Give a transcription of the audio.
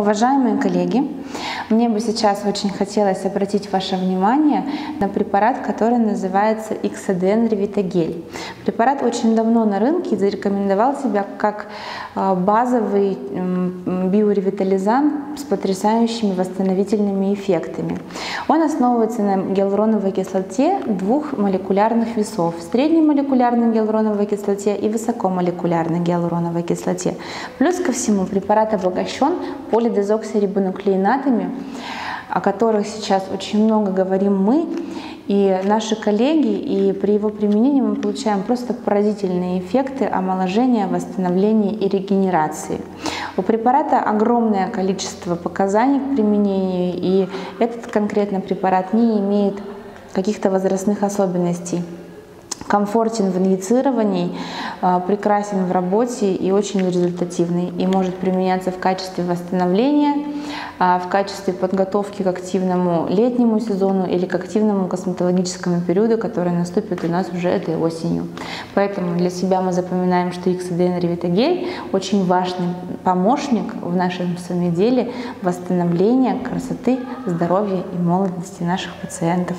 Уважаемые коллеги, мне бы сейчас очень хотелось обратить ваше внимание на препарат, который называется XADN Revitagel. Препарат очень давно на рынке зарекомендовал себя как а, базовый биоревитализант с потрясающими восстановительными эффектами. Он основывается на гиалуроновой кислоте двух молекулярных весов – средней молекулярной гиалуроновой кислоте и высокомолекулярной гиалуроновой кислоте. Плюс ко всему препарат обогащен полидезоксирибонуклеинатами, о которых сейчас очень много говорим мы и наши коллеги, и при его применении мы получаем просто поразительные эффекты омоложения, восстановления и регенерации. У препарата огромное количество показаний к применению, и этот конкретно препарат не имеет каких-то возрастных особенностей комфортен в инъецировании, а, прекрасен в работе и очень результативный. И может применяться в качестве восстановления, в качестве подготовки к активному летнему сезону или к активному косметологическому периоду, который наступит у нас уже этой осенью. Поэтому для себя мы запоминаем, что XDN Revitagel очень важный помощник в нашем с вами деле восстановления красоты, здоровья и молодости наших пациентов.